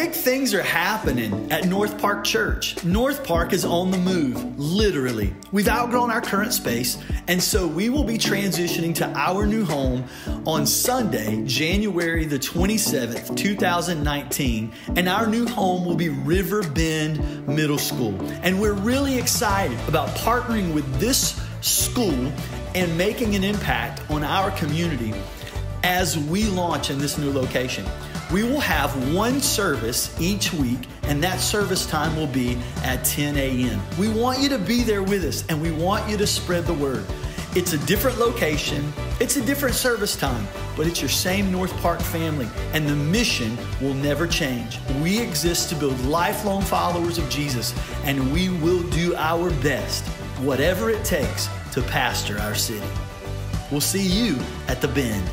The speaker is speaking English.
Big things are happening at Northpark Church. Northpark is on the move, literally. We've outgrown our current space, and so we will be transitioning to our new home on Sunday, January the 27th, 2019, and our new home will be River Bend Middle School. And we're really excited about partnering with this school and making an impact on our community as we launch in this new location. We will have one service each week, and that service time will be at 10 a.m. We want you to be there with us, and we want you to spread the word. It's a different location, it's a different service time, but it's your same Northpark family, and the mission will never change. We exist to build lifelong followers of Jesus, and we will do our best, whatever it takes, to pastor our city. We'll see you at the Bend.